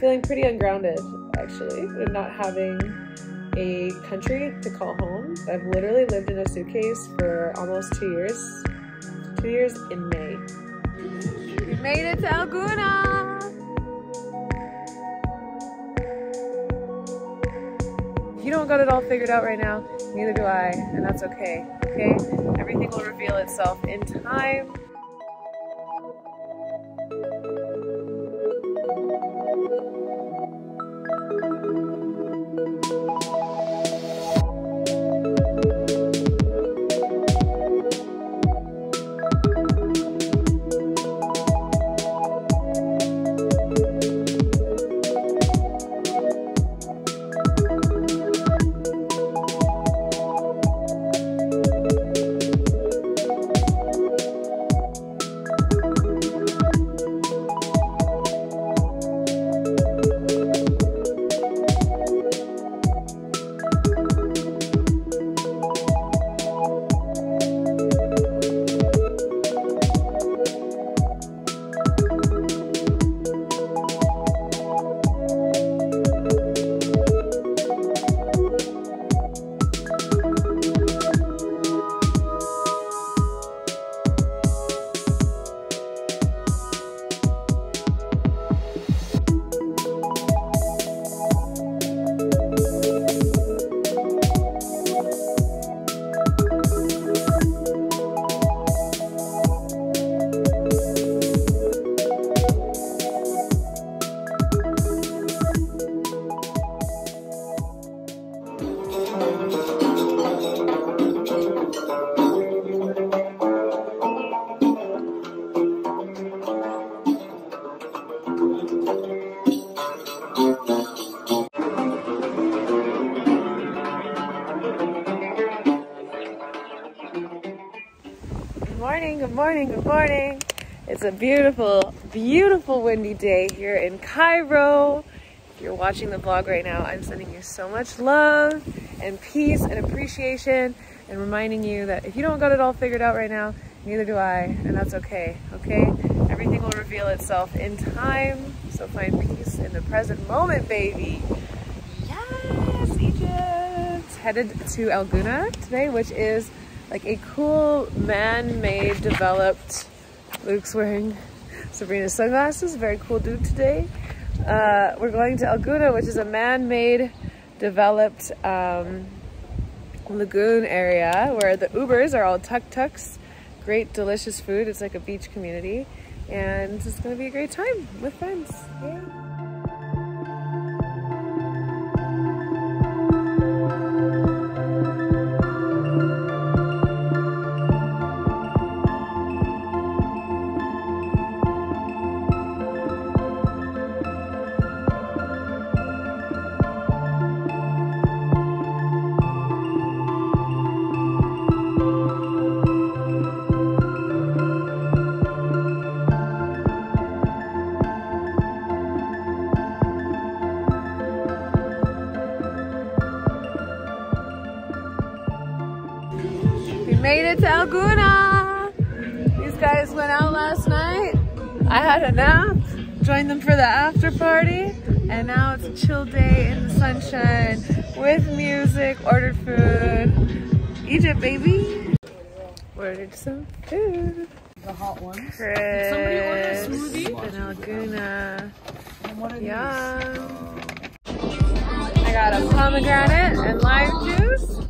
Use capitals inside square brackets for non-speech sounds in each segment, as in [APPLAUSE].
feeling pretty ungrounded actually, and not having a country to call home. I've literally lived in a suitcase for almost two years. Two years in May. We made it to El Gouna! You don't got it all figured out right now, neither do I, and that's okay, okay? Everything will reveal itself in time. Morning, good morning. It's a beautiful, beautiful windy day here in Cairo. If you're watching the vlog right now, I'm sending you so much love and peace and appreciation and reminding you that if you don't got it all figured out right now, neither do I, and that's okay, okay? Everything will reveal itself in time, so find peace in the present moment, baby. Yes, Egypt! Headed to El Gouna today, which is like a cool man-made developed Luke's wearing Sabrina's sunglasses. Very cool dude today. Uh, we're going to El Gouna which is a man-made developed um, lagoon area where the Ubers are all tuk-tuks. Great delicious food. It's like a beach community. And it's gonna be a great time with friends. Yay. I had a nap, joined them for the after party, and now it's a chill day in the sunshine with music, ordered food. Egypt, baby. Ordered some food. The hot ones. Chris somebody order a smoothie? El Gouna. And Yum. I got a pomegranate and lime juice.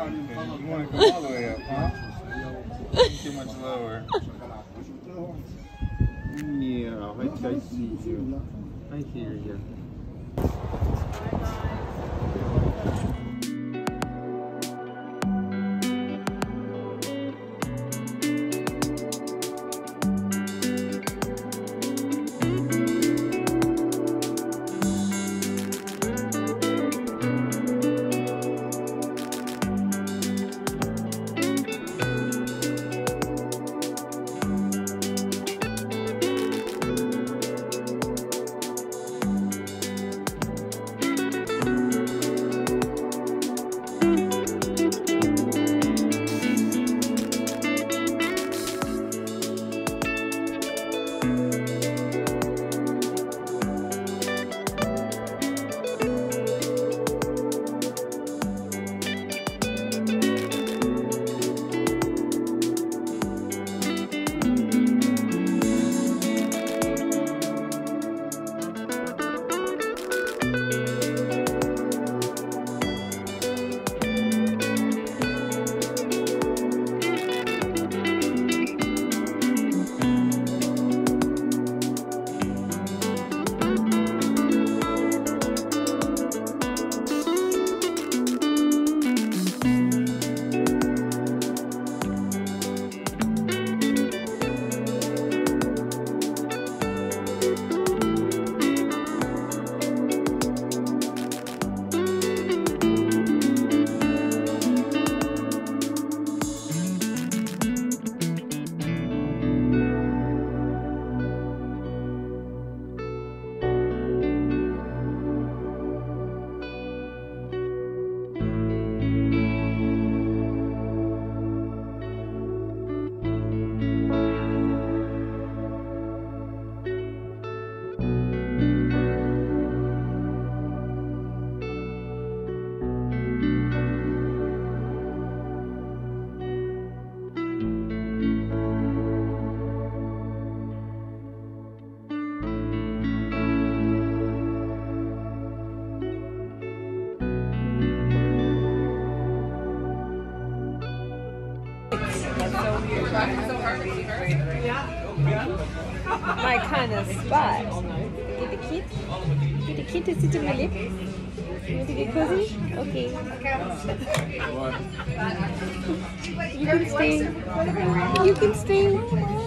You want to come all the way up. Yeah, I, I see you. I hear you. My kind of spot. Get the kid? Get the kid to sit in my lip? You want to get cozy? Okay. You can stay. You can stay.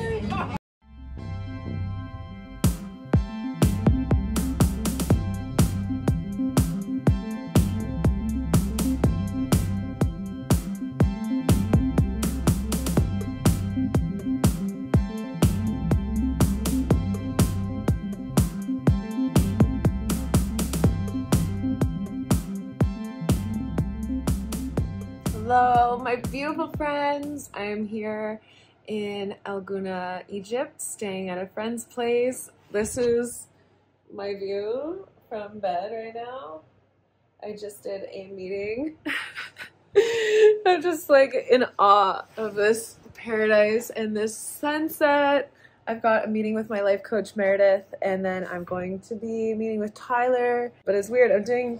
My beautiful friends. I am here in El Gouna, Egypt, staying at a friend's place. This is my view from bed right now. I just did a meeting. [LAUGHS] I'm just like in awe of this paradise and this sunset. I've got a meeting with my life coach Meredith, and then I'm going to be meeting with Tyler. But it's weird. I'm doing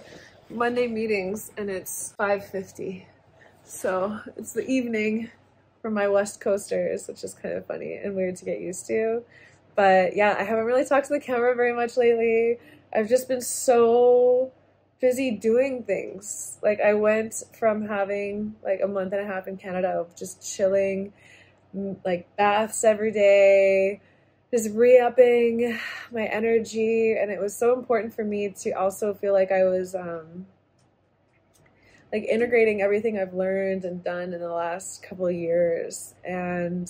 Monday meetings, and it's 5:50. So it's the evening for my West Coasters, which is kind of funny and weird to get used to. But yeah, I haven't really talked to the camera very much lately. I've just been so busy doing things. Like I went from having like a month and a half in Canada of just chilling, like baths every day, just re-upping my energy, and it was so important for me to also feel like I was um like integrating everything I've learned and done in the last couple of years and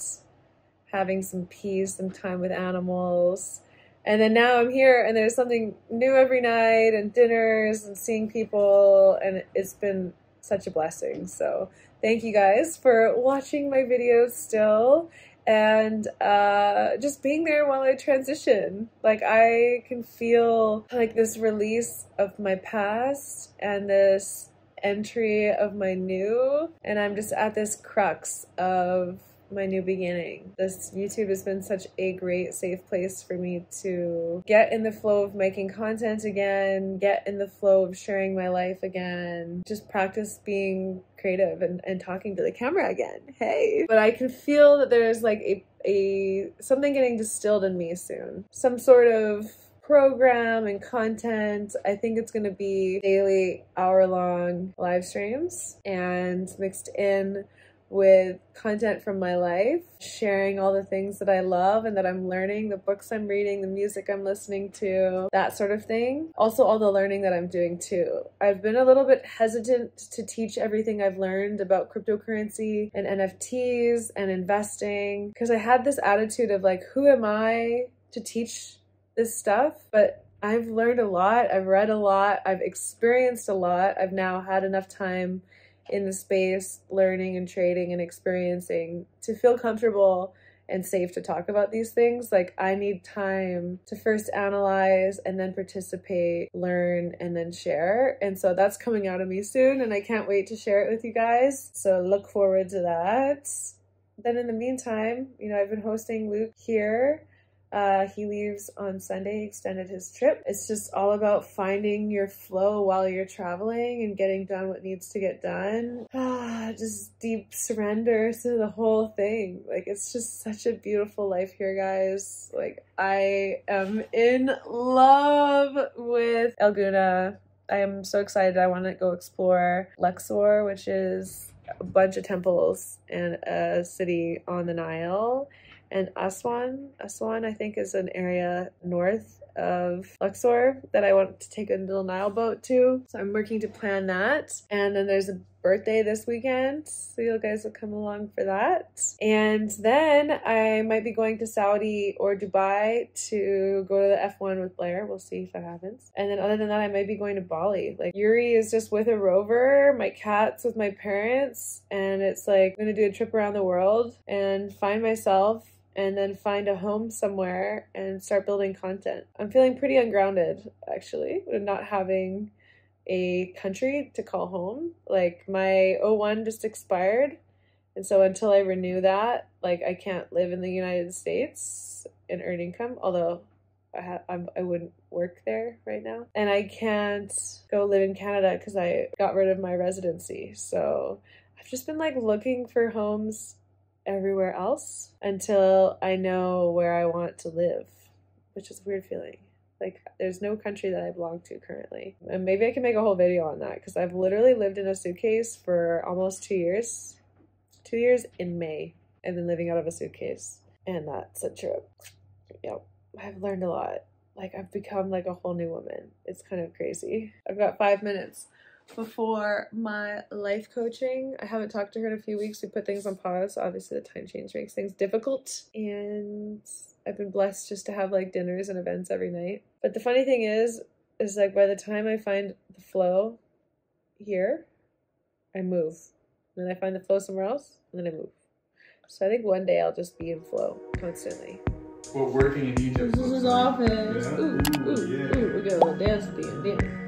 having some peace and time with animals. And then now I'm here and there's something new every night and dinners and seeing people and it's been such a blessing. So thank you guys for watching my videos still and uh, just being there while I transition. Like I can feel like this release of my past and this entry of my new and I'm just at this crux of my new beginning. This YouTube has been such a great, safe place for me to get in the flow of making content again, get in the flow of sharing my life again, just practice being creative and, and talking to the camera again. Hey. But I can feel that there's like a a something getting distilled in me soon. Some sort of program and content. I think it's going to be daily hour long live streams and mixed in with content from my life, sharing all the things that I love and that I'm learning, the books I'm reading, the music I'm listening to, that sort of thing. Also, all the learning that I'm doing too. I've been a little bit hesitant to teach everything I've learned about cryptocurrency and NFTs and investing because I had this attitude of like, who am I to teach this stuff? But I've learned a lot, I've read a lot, I've experienced a lot. I've now had enough time in the space learning and trading and experiencing to feel comfortable and safe to talk about these things. Like, I need time to first analyze and then participate, learn, and then share. And so that's coming out of me soon, and I can't wait to share it with you guys. So, look forward to that. Then, in the meantime, you know, I've been hosting Luke here uh, he leaves on Sunday, extended his trip. It's just all about finding your flow while you're traveling and getting done what needs to get done. [SIGHS] Ah, just deep surrender to the whole thing. Like, it's just such a beautiful life here, guys. Like, I am in love with El Gouna. I am so excited. I want to go explore Luxor, which is a bunch of temples and a city on the Nile and Aswan. Aswan, I think, is an area north of Luxor that I want to take a little Nile boat to. So I'm working to plan that. And then there's a birthday this weekend, so you guys will come along for that. And then I might be going to Saudi or Dubai to go to the F1 with Blair. We'll see if that happens. And then other than that, I might be going to Bali. Like Yuri is just with a rover, my cat's with my parents, and it's like I'm gonna do a trip around the world and find myself and then find a home somewhere and start building content. I'm feeling pretty ungrounded actually, not having a country to call home. Like my O1 just expired. And so until I renew that, like I can't live in the United States and earn income, although I ha- I'm, I wouldn't work there right now. And I can't go live in Canada because I got rid of my residency. So I've just been like looking for homes everywhere else until I know where I want to live, which is a weird feeling. Like, there's no country that I belong to currently. And maybe I can make a whole video on that because I've literally lived in a suitcase for almost two years. Two years in May. I've been living out of a suitcase. And that's a trip. Yep. I've learned a lot. Like, I've become like a whole new woman. It's kind of crazy. I've got five minutes before my life coaching. I haven't talked to her in a few weeks. We put things on pause. Obviously, the time change makes things difficult. And I've been blessed just to have like dinners and events every night. But the funny thing is, is like by the time I find the flow here, I move. Then I find the flow somewhere else, and then I move. So I think one day I'll just be in flow constantly. Well, working in Egypt. This is his office. Yeah. Ooh, ooh, Yeah. ooh. We got a little dance at the end.